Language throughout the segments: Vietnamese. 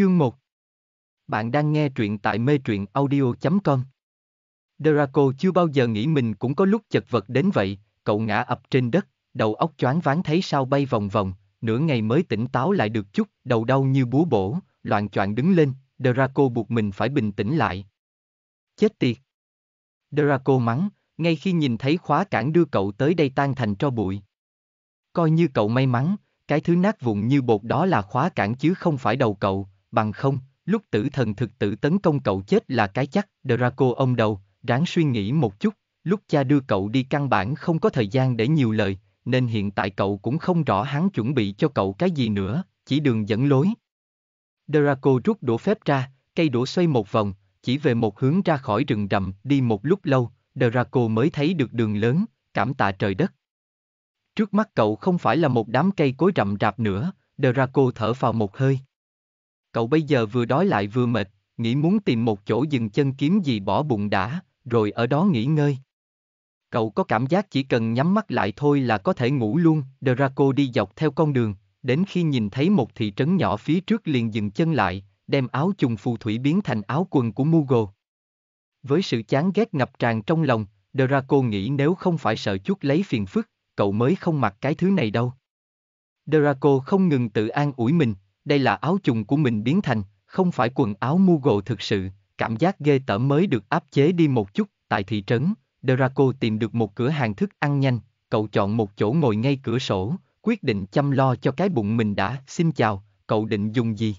Chương 1 Bạn đang nghe truyện tại mê truyện audio.com Draco chưa bao giờ nghĩ mình cũng có lúc chật vật đến vậy, cậu ngã ập trên đất, đầu óc choáng váng thấy sao bay vòng vòng, nửa ngày mới tỉnh táo lại được chút, đầu đau như búa bổ, loạn choạng đứng lên, Draco buộc mình phải bình tĩnh lại. Chết tiệt! Draco mắng, ngay khi nhìn thấy khóa cản đưa cậu tới đây tan thành tro bụi. Coi như cậu may mắn, cái thứ nát vụn như bột đó là khóa cản chứ không phải đầu cậu, bằng không, lúc tử thần thực tử tấn công cậu chết là cái chắc, Draco ông đầu, ráng suy nghĩ một chút, lúc cha đưa cậu đi căn bản không có thời gian để nhiều lời, nên hiện tại cậu cũng không rõ hắn chuẩn bị cho cậu cái gì nữa, chỉ đường dẫn lối. Draco rút đũa phép ra, cây đũa xoay một vòng, chỉ về một hướng ra khỏi rừng rậm, đi một lúc lâu, Draco mới thấy được đường lớn, cảm tạ trời đất. Trước mắt cậu không phải là một đám cây cối rậm rạp nữa, Draco thở vào một hơi. Cậu bây giờ vừa đói lại vừa mệt, nghĩ muốn tìm một chỗ dừng chân kiếm gì bỏ bụng đã, rồi ở đó nghỉ ngơi. Cậu có cảm giác chỉ cần nhắm mắt lại thôi là có thể ngủ luôn, Draco đi dọc theo con đường, đến khi nhìn thấy một thị trấn nhỏ phía trước liền dừng chân lại, đem áo trùng phù thủy biến thành áo quần của Mugo. Với sự chán ghét ngập tràn trong lòng, Draco nghĩ nếu không phải sợ chút lấy phiền phức, cậu mới không mặc cái thứ này đâu. Draco không ngừng tự an ủi mình, đây là áo trùng của mình biến thành, không phải quần áo Mugo thực sự, cảm giác ghê tởm mới được áp chế đi một chút, tại thị trấn, Draco tìm được một cửa hàng thức ăn nhanh, cậu chọn một chỗ ngồi ngay cửa sổ, quyết định chăm lo cho cái bụng mình đã, xin chào, cậu định dùng gì?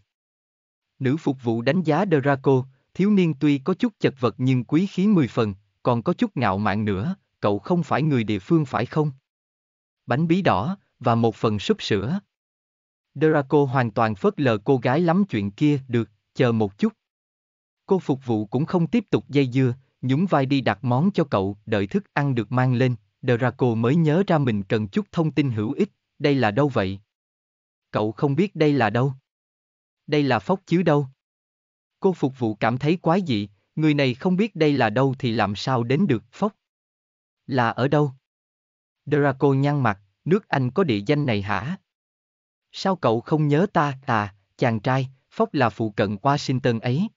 Nữ phục vụ đánh giá Draco, thiếu niên tuy có chút chật vật nhưng quý khí mười phần, còn có chút ngạo mạn nữa, cậu không phải người địa phương phải không? Bánh bí đỏ, và một phần súp sữa. Draco hoàn toàn phớt lờ cô gái lắm chuyện kia, được, chờ một chút. Cô phục vụ cũng không tiếp tục dây dưa, nhún vai đi đặt món cho cậu, đợi thức ăn được mang lên, Draco mới nhớ ra mình cần chút thông tin hữu ích, đây là đâu vậy? Cậu không biết đây là đâu? Đây là phóc chứ đâu? Cô phục vụ cảm thấy quái dị, người này không biết đây là đâu thì làm sao đến được phóc? Là ở đâu? Draco nhăn mặt, nước Anh có địa danh này hả? Sao cậu không nhớ ta, à, chàng trai, phóc là phụ cận Washington ấy.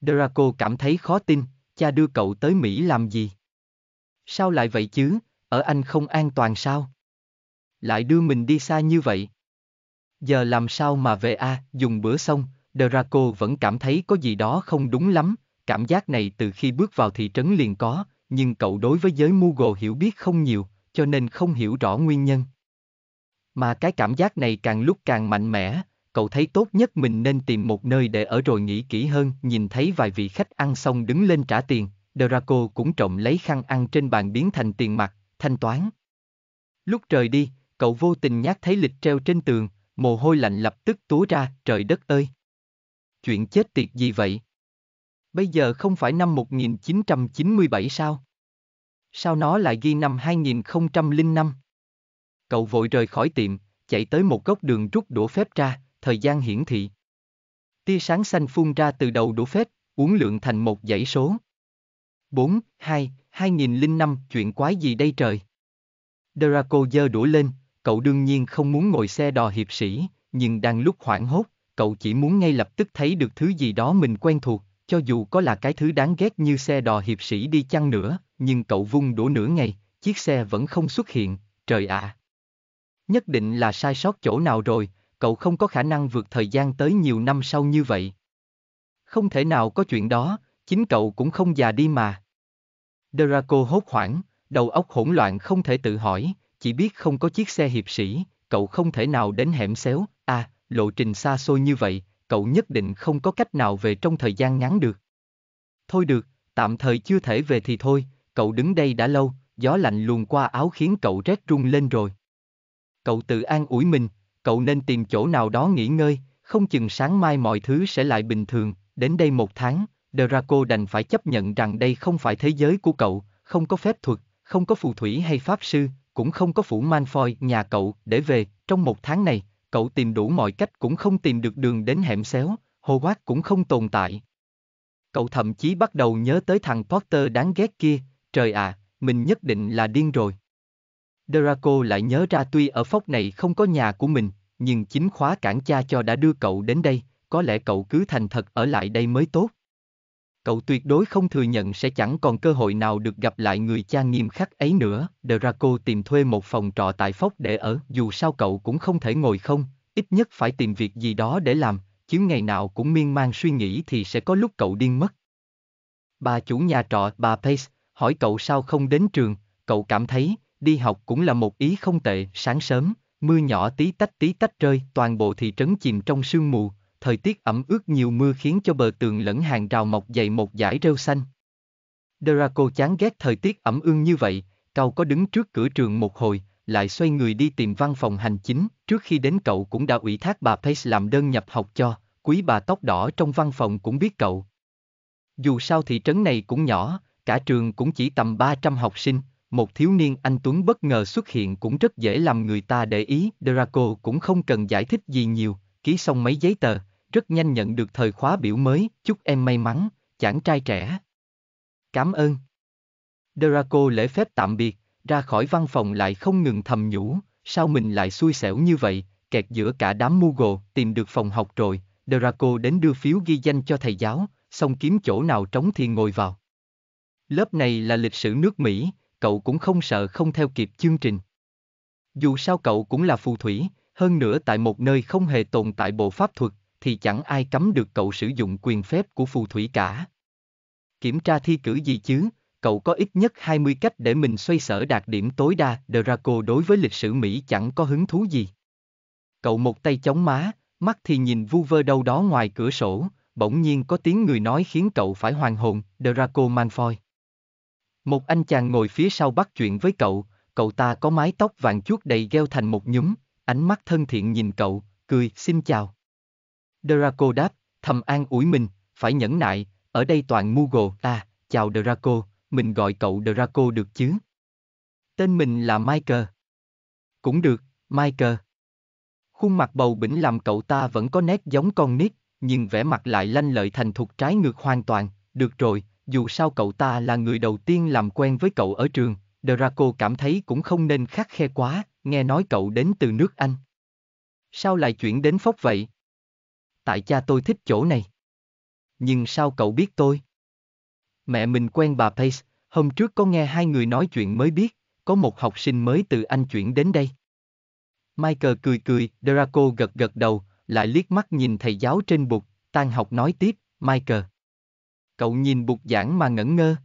Draco cảm thấy khó tin, cha đưa cậu tới Mỹ làm gì? Sao lại vậy chứ, ở Anh không an toàn sao? Lại đưa mình đi xa như vậy? Giờ làm sao mà về a? À, dùng bữa xong, Draco vẫn cảm thấy có gì đó không đúng lắm, cảm giác này từ khi bước vào thị trấn liền có, nhưng cậu đối với giới Mughal hiểu biết không nhiều, cho nên không hiểu rõ nguyên nhân. Mà cái cảm giác này càng lúc càng mạnh mẽ, cậu thấy tốt nhất mình nên tìm một nơi để ở rồi nghĩ kỹ hơn, nhìn thấy vài vị khách ăn xong đứng lên trả tiền, Draco cũng trộm lấy khăn ăn trên bàn biến thành tiền mặt, thanh toán. Lúc trời đi, cậu vô tình nhát thấy lịch treo trên tường, mồ hôi lạnh lập tức túa ra, trời đất ơi! Chuyện chết tiệt gì vậy? Bây giờ không phải năm 1997 sao? Sao nó lại ghi năm 2005? Cậu vội rời khỏi tiệm, chạy tới một góc đường rút đũa phép ra, thời gian hiển thị. Tia sáng xanh phun ra từ đầu đũa phép, uốn lượn thành một dãy số. 4, 2, 2005, chuyện quái gì đây trời? Draco giơ đũa lên, cậu đương nhiên không muốn ngồi xe đò hiệp sĩ, nhưng đang lúc hoảng hốt, cậu chỉ muốn ngay lập tức thấy được thứ gì đó mình quen thuộc, cho dù có là cái thứ đáng ghét như xe đò hiệp sĩ đi chăng nữa, nhưng cậu vung đũa nửa ngày, chiếc xe vẫn không xuất hiện, trời ạ. Nhất định là sai sót chỗ nào rồi, cậu không có khả năng vượt thời gian tới nhiều năm sau như vậy. Không thể nào có chuyện đó, chính cậu cũng không già đi mà. Draco hốt hoảng, đầu óc hỗn loạn không thể tự hỏi, chỉ biết không có chiếc xe hiệp sĩ, cậu không thể nào đến hẻm xéo, à, lộ trình xa xôi như vậy, cậu nhất định không có cách nào về trong thời gian ngắn được. Thôi được, tạm thời chưa thể về thì thôi, cậu đứng đây đã lâu, gió lạnh luồn qua áo khiến cậu rét run lên rồi. Cậu tự an ủi mình, cậu nên tìm chỗ nào đó nghỉ ngơi, không chừng sáng mai mọi thứ sẽ lại bình thường, đến đây một tháng, Draco đành phải chấp nhận rằng đây không phải thế giới của cậu, không có phép thuật, không có phù thủy hay pháp sư, cũng không có phủ Malfoy nhà cậu để về, trong một tháng này, cậu tìm đủ mọi cách cũng không tìm được đường đến hẻm xéo, Hogwarts cũng không tồn tại. Cậu thậm chí bắt đầu nhớ tới thằng Potter đáng ghét kia, trời ạ, mình nhất định là điên rồi. Draco lại nhớ ra tuy ở phốc này không có nhà của mình, nhưng chính khóa cản cha cho đã đưa cậu đến đây, có lẽ cậu cứ thành thật ở lại đây mới tốt. Cậu tuyệt đối không thừa nhận sẽ chẳng còn cơ hội nào được gặp lại người cha nghiêm khắc ấy nữa. Draco tìm thuê một phòng trọ tại Phốc để ở, dù sao cậu cũng không thể ngồi không, ít nhất phải tìm việc gì đó để làm, chứ ngày nào cũng miên man suy nghĩ thì sẽ có lúc cậu điên mất. Bà chủ nhà trọ, bà Pace, hỏi cậu sao không đến trường, cậu cảm thấy, đi học cũng là một ý không tệ, sáng sớm, mưa nhỏ tí tách tí tách rơi, toàn bộ thị trấn chìm trong sương mù, thời tiết ẩm ướt nhiều mưa khiến cho bờ tường lẫn hàng rào mọc dày một dải rêu xanh. Draco chán ghét thời tiết ẩm ương như vậy, cậu có đứng trước cửa trường một hồi, lại xoay người đi tìm văn phòng hành chính, trước khi đến cậu cũng đã ủy thác bà Pace làm đơn nhập học cho, quý bà tóc đỏ trong văn phòng cũng biết cậu. Dù sao thị trấn này cũng nhỏ, cả trường cũng chỉ tầm 300 học sinh, một thiếu niên anh Tuấn bất ngờ xuất hiện cũng rất dễ làm người ta để ý, Draco cũng không cần giải thích gì nhiều, ký xong mấy giấy tờ, rất nhanh nhận được thời khóa biểu mới, chúc em may mắn, chàng trai trẻ. Cảm ơn. Draco lễ phép tạm biệt, ra khỏi văn phòng lại không ngừng thầm nhủ, sao mình lại xui xẻo như vậy, kẹt giữa cả đám Mugo, tìm được phòng học rồi, Draco đến đưa phiếu ghi danh cho thầy giáo, xong kiếm chỗ nào trống thì ngồi vào. Lớp này là lịch sử nước Mỹ, cậu cũng không sợ không theo kịp chương trình. Dù sao cậu cũng là phù thủy, hơn nữa tại một nơi không hề tồn tại bộ pháp thuật, thì chẳng ai cấm được cậu sử dụng quyền phép của phù thủy cả. Kiểm tra thi cử gì chứ, cậu có ít nhất 20 cách để mình xoay sở đạt điểm tối đa, Draco đối với lịch sử Mỹ chẳng có hứng thú gì. Cậu một tay chống má, mắt thì nhìn vu vơ đâu đó ngoài cửa sổ, bỗng nhiên có tiếng người nói khiến cậu phải hoàng hồn, Draco Malfoy. Một anh chàng ngồi phía sau bắt chuyện với cậu, cậu ta có mái tóc vàng chuốt đầy gheo thành một nhúm, ánh mắt thân thiện nhìn cậu, cười, xin chào. Draco đáp, thầm an ủi mình, phải nhẫn nại, ở đây toàn Mugo, à, chào Draco, mình gọi cậu Draco được chứ? Tên mình là Michael. Cũng được, Michael. Khuôn mặt bầu bỉnh làm cậu ta vẫn có nét giống con nít, nhưng vẻ mặt lại lanh lợi thành thục trái ngược hoàn toàn, được rồi, dù sao cậu ta là người đầu tiên làm quen với cậu ở trường, Draco cảm thấy cũng không nên khắc khe quá, nghe nói cậu đến từ nước Anh. Sao lại chuyển đến Phốc vậy? Tại cha tôi thích chỗ này. Nhưng sao cậu biết tôi? Mẹ mình quen bà Pace, hôm trước có nghe hai người nói chuyện mới biết, có một học sinh mới từ Anh chuyển đến đây. Michael cười cười, Draco gật gật đầu, lại liếc mắt nhìn thầy giáo trên bục, tan học nói tiếp, Michael. Cậu nhìn bục giảng mà ngẩn ngơ.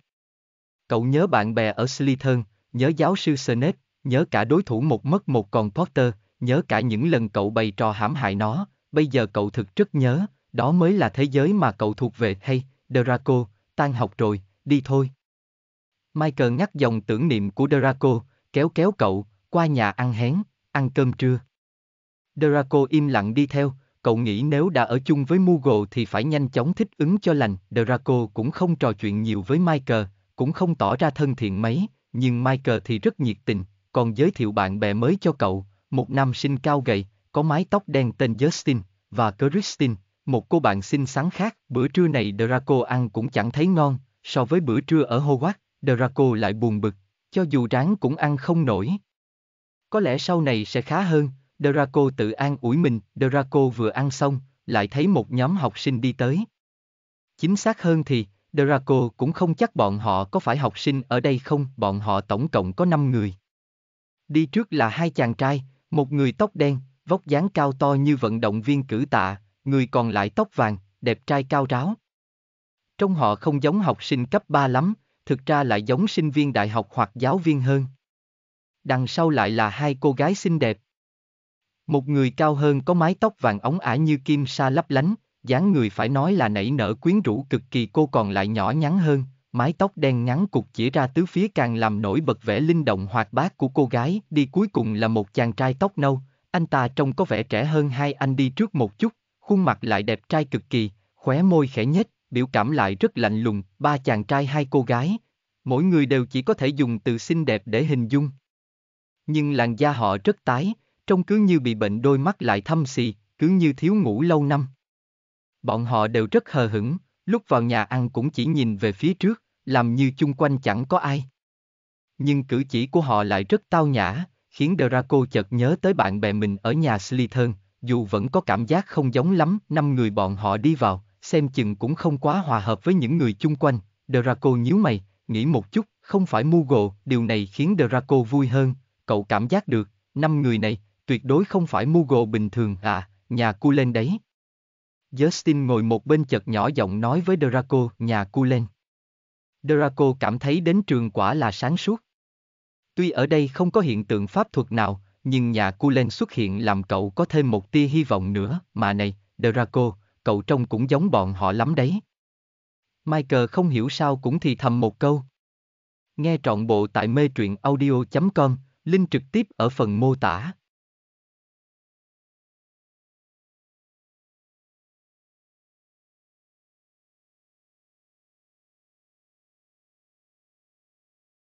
Cậu nhớ bạn bè ở Slytherin, nhớ giáo sư Snape, nhớ cả đối thủ một mất một còn Potter, nhớ cả những lần cậu bày trò hãm hại nó, bây giờ cậu thực rất nhớ, đó mới là thế giới mà cậu thuộc về hay, Draco, tan học rồi, đi thôi. Michael ngắt dòng tưởng niệm của Draco, kéo kéo cậu, qua nhà ăn hén, ăn cơm trưa. Draco im lặng đi theo, cậu nghĩ nếu đã ở chung với Mugo thì phải nhanh chóng thích ứng cho lành. Draco cũng không trò chuyện nhiều với Michael, cũng không tỏ ra thân thiện mấy, nhưng Michael thì rất nhiệt tình, còn giới thiệu bạn bè mới cho cậu, một nam sinh cao gầy, có mái tóc đen tên Justin, và Christine, một cô bạn xinh xắn khác. Bữa trưa này Draco ăn cũng chẳng thấy ngon, so với bữa trưa ở Hogwarts, Draco lại buồn bực, cho dù ráng cũng ăn không nổi. Có lẽ sau này sẽ khá hơn, Draco tự an ủi mình, Draco vừa ăn xong, lại thấy một nhóm học sinh đi tới. Chính xác hơn thì, Draco cũng không chắc bọn họ có phải học sinh ở đây không, bọn họ tổng cộng có 5 người. Đi trước là hai chàng trai, một người tóc đen, vóc dáng cao to như vận động viên cử tạ, người còn lại tóc vàng, đẹp trai cao ráo. Trong họ không giống học sinh cấp 3 lắm, thực ra lại giống sinh viên đại học hoặc giáo viên hơn. Đằng sau lại là hai cô gái xinh đẹp. Một người cao hơn có mái tóc vàng óng ả như kim sa lấp lánh, dáng người phải nói là nảy nở quyến rũ cực kỳ cô còn lại nhỏ nhắn hơn, mái tóc đen ngắn cục chỉ ra tứ phía càng làm nổi bật vẻ linh động hoạt bát của cô gái, đi cuối cùng là một chàng trai tóc nâu, anh ta trông có vẻ trẻ hơn hai anh đi trước một chút, khuôn mặt lại đẹp trai cực kỳ, khóe môi khẽ nhếch, biểu cảm lại rất lạnh lùng, ba chàng trai hai cô gái. Mỗi người đều chỉ có thể dùng từ xinh đẹp để hình dung. Nhưng làn da họ rất tái, trông cứ như bị bệnh đôi mắt lại thâm xì, cứ như thiếu ngủ lâu năm. Bọn họ đều rất hờ hững, lúc vào nhà ăn cũng chỉ nhìn về phía trước, làm như chung quanh chẳng có ai. Nhưng cử chỉ của họ lại rất tao nhã, khiến Draco chợt nhớ tới bạn bè mình ở nhà Slytherin, dù vẫn có cảm giác không giống lắm, năm người bọn họ đi vào, xem chừng cũng không quá hòa hợp với những người chung quanh. Draco nhíu mày, nghĩ một chút, không phải Mugo, điều này khiến Draco vui hơn, cậu cảm giác được, năm người này, tuyệt đối không phải Mugo bình thường à, nhà Cullen đấy. Justin ngồi một bên chợt nhỏ giọng nói với Draco, nhà Cullen. Draco cảm thấy đến trường quả là sáng suốt. Tuy ở đây không có hiện tượng pháp thuật nào, nhưng nhà Cullen xuất hiện làm cậu có thêm một tia hy vọng nữa, mà này, Draco, cậu trông cũng giống bọn họ lắm đấy. Michael không hiểu sao cũng thì thầm một câu. Nghe trọn bộ tại mê truyện audio.com, link trực tiếp ở phần mô tả.